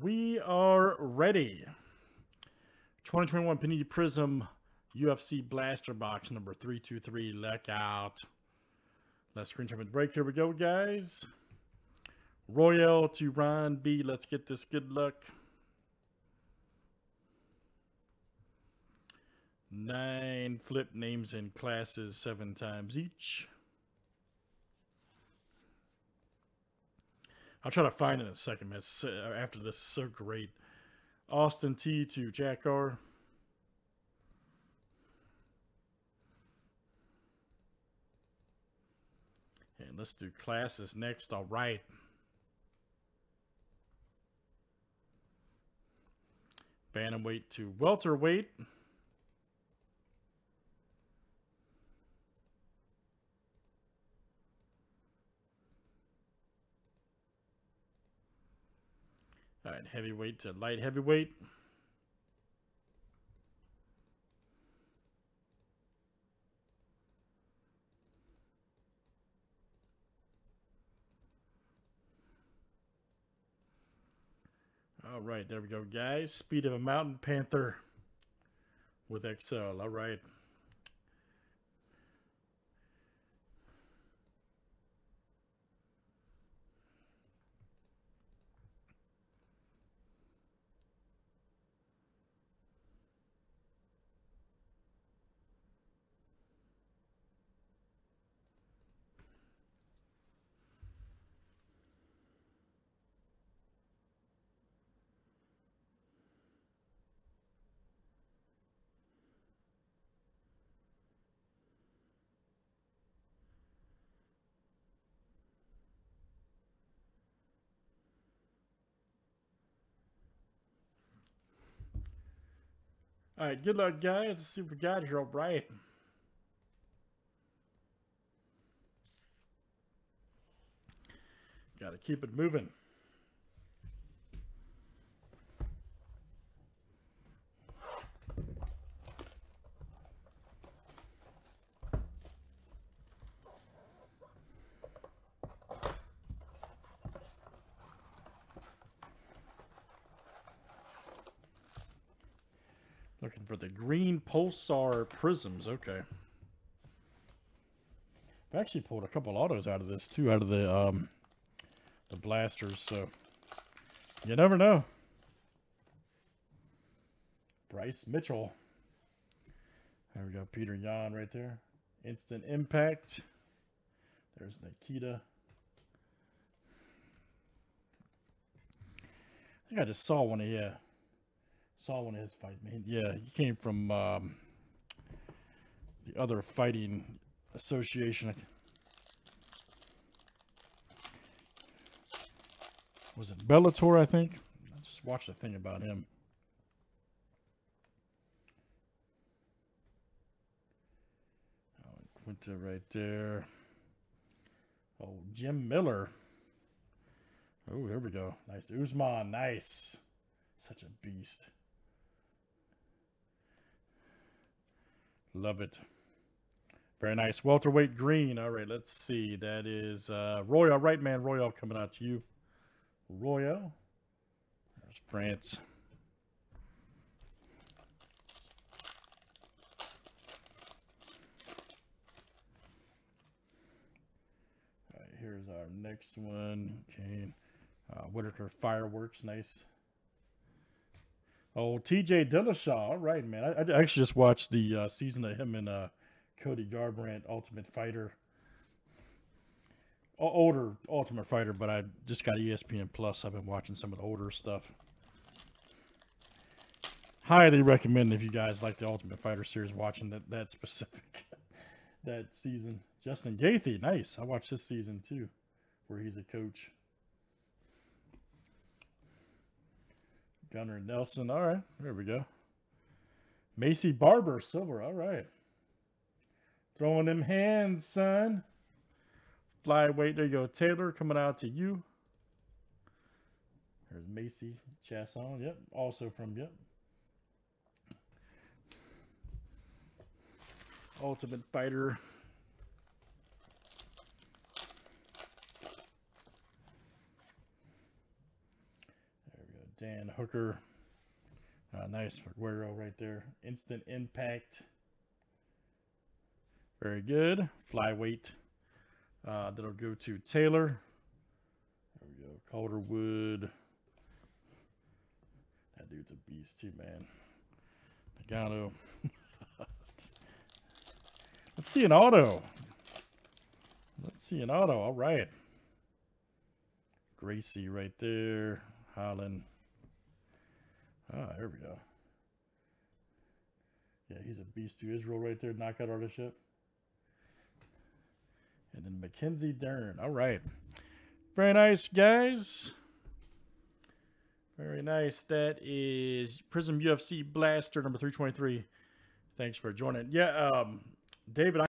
We are ready. 2021 Panini Prizm UFC Blaster Box number 323. Look out. Let's screen time and break. Here we go, guys. Royal to Ron B. Let's get this good luck. Nine flip names and classes seven times each. I'll try to find it in a second, man. So, uh, after this is so great. Austin T to Jack R. And let's do classes next. All right. Bantamweight to welterweight. All right, heavyweight to light heavyweight. All right, there we go, guys. Speed of a mountain panther with XL. All right. All right, good luck, guys. Let's see what we got here. All right. Got to keep it moving. For the green pulsar prisms. Okay. I've actually pulled a couple autos out of this too, out of the um the blasters, so you never know. Bryce Mitchell. There we go, Peter Yan right there. Instant impact. There's Nikita. I think I just saw one of yeah saw one of his fights, man. Yeah, he came from um, the other fighting association. Was it Bellator, I think? I just watched a thing about him. Oh, Quinta right there. Oh, Jim Miller. Oh, there we go. Nice. Usman, nice. Such a beast. Love it. Very nice. Welterweight green. All right, let's see. That is uh, Royal. Right man, Royal coming out to you. Royal. There's France. Here's our next one. Okay. Uh, Whittaker Fireworks. Nice. Oh, TJ Dillashaw. right, man. I, I actually just watched the uh, season of him and uh, Cody Garbrandt, Ultimate Fighter. O- older Ultimate Fighter, but I just got ESPN Plus. I've been watching some of the older stuff. Highly recommend if you guys like the Ultimate Fighter series, watching that that specific that season. Justin Gaethje, nice. I watched this season too, where he's a coach. Gunnar Nelson. All right. There we go. Maycee Barber, silver. All right. Throwing them hands, son. Flyweight. There you go. Taylor coming out to you. There's Macy Chiasson. Yep. Also from, yep. Ultimate Fighter. Dan Hooker. Uh, nice for Guerrero right there. Instant impact. Very good. Flyweight. Uh, that'll go to Taylor. There we go. Calderwood. That dude's a beast too, man. Nagano. Let's see an auto. Let's see an auto. All right. Gracie right there. Holland. There we go. Yeah, he's a beast to Israel right there. Knockout artistship. And then Mackenzie Dern. All right. Very nice, guys. Very nice. That is Prizm UFC Blaster number 323. Thanks for joining. Yeah, um, David.